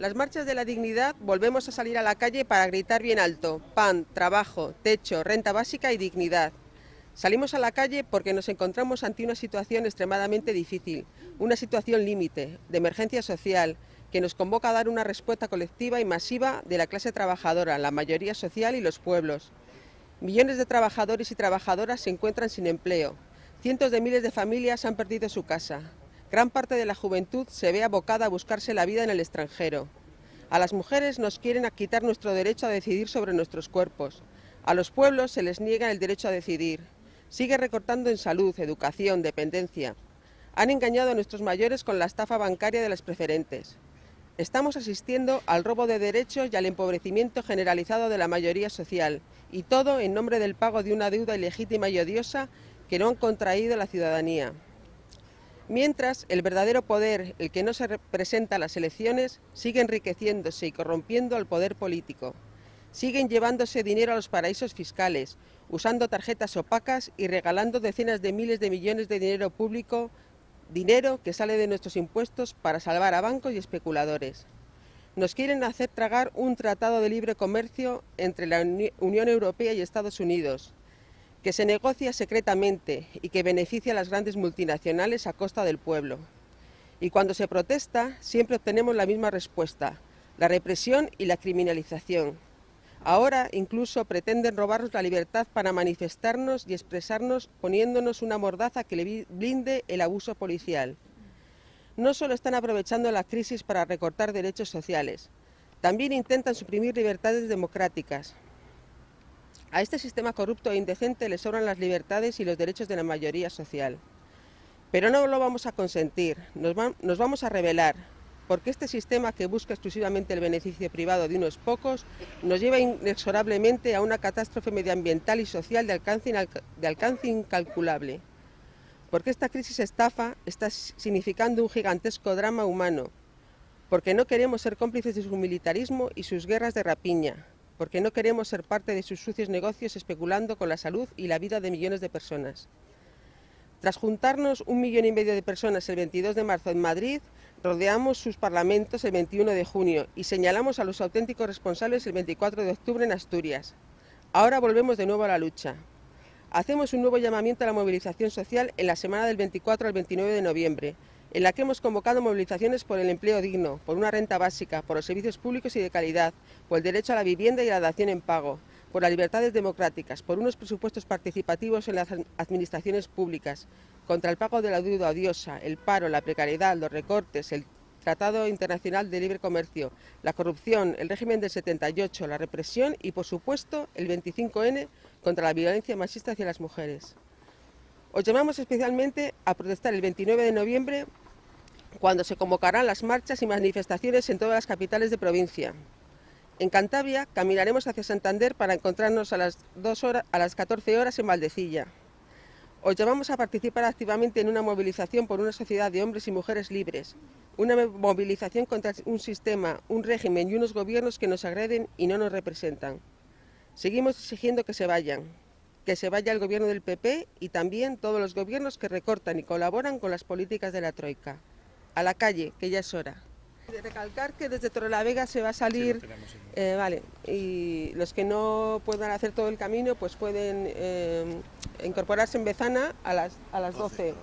las marchas de la dignidad volvemos a salir a la calle para gritar bien alto, pan, trabajo, techo, renta básica y dignidad. Salimos a la calle porque nos encontramos ante una situación extremadamente difícil, una situación límite, de emergencia social, que nos convoca a dar una respuesta colectiva y masiva de la clase trabajadora, la mayoría social y los pueblos. Millones de trabajadores y trabajadoras se encuentran sin empleo. Cientos de miles de familias han perdido su casa. Gran parte de la juventud se ve abocada a buscarse la vida en el extranjero. A las mujeres nos quieren quitar nuestro derecho a decidir sobre nuestros cuerpos. A los pueblos se les niega el derecho a decidir. Sigue recortando en salud, educación, dependencia. Han engañado a nuestros mayores con la estafa bancaria de las preferentes. Estamos asistiendo al robo de derechos y al empobrecimiento generalizado de la mayoría social, y todo en nombre del pago de una deuda ilegítima y odiosa que no han contraído la ciudadanía. Mientras, el verdadero poder, el que no se representa en las elecciones, sigue enriqueciéndose y corrompiendo al poder político. Siguen llevándose dinero a los paraísos fiscales, usando tarjetas opacas y regalando decenas de miles de millones de dinero público, dinero que sale de nuestros impuestos para salvar a bancos y especuladores. Nos quieren hacer tragar un tratado de libre comercio entre la Unión Europea y Estados Unidos, que se negocia secretamente y que beneficia a las grandes multinacionales a costa del pueblo. Y cuando se protesta, siempre obtenemos la misma respuesta, la represión y la criminalización. Ahora incluso pretenden robarnos la libertad para manifestarnos y expresarnos poniéndonos una mordaza que le blinde el abuso policial. No solo están aprovechando la crisis para recortar derechos sociales, también intentan suprimir libertades democráticas, a este sistema corrupto e indecente le sobran las libertades y los derechos de la mayoría social. Pero no lo vamos a consentir, nos, vamos a rebelar, porque este sistema que busca exclusivamente el beneficio privado de unos pocos nos lleva inexorablemente a una catástrofe medioambiental y social de alcance, de alcance incalculable. Porque esta crisis estafa está significando un gigantesco drama humano, porque no queremos ser cómplices de su militarismo y sus guerras de rapiña, porque no queremos ser parte de sus sucios negocios especulando con la salud y la vida de millones de personas. Tras juntarnos un millón y medio de personas el 22 de marzo en Madrid, rodeamos sus parlamentos el 21 de junio y señalamos a los auténticos responsables el 24 de octubre en Asturias. Ahora volvemos de nuevo a la lucha. Hacemos un nuevo llamamiento a la movilización social en la semana del 24 al 29 de noviembre, en la que hemos convocado movilizaciones por el empleo digno, por una renta básica, por los servicios públicos y de calidad, por el derecho a la vivienda y la dación en pago, por las libertades democráticas, por unos presupuestos participativos en las administraciones públicas, contra el pago de la deuda odiosa, el paro, la precariedad, los recortes, el Tratado Internacional de Libre Comercio, la corrupción, el régimen del 78, la represión y, por supuesto, el 25N contra la violencia machista hacia las mujeres. Os llamamos especialmente a protestar el 29 de noviembre cuando se convocarán las marchas y manifestaciones en todas las capitales de provincia. En Cantabria caminaremos hacia Santander para encontrarnos a las, a las 14 horas en Valdecilla. Os llamamos a participar activamente en una movilización por una sociedad de hombres y mujeres libres, una movilización contra un sistema, un régimen y unos gobiernos que nos agreden y no nos representan. Seguimos exigiendo que se vayan, que se vaya el gobierno del PP y también todos los gobiernos que recortan y colaboran con las políticas de la Troika a la calle, que ya es hora. De recalcar que desde Torrelavega se va a salir, eh, vale, y los que no puedan hacer todo el camino, pues pueden eh, incorporarse en Bezana a las, a las 12.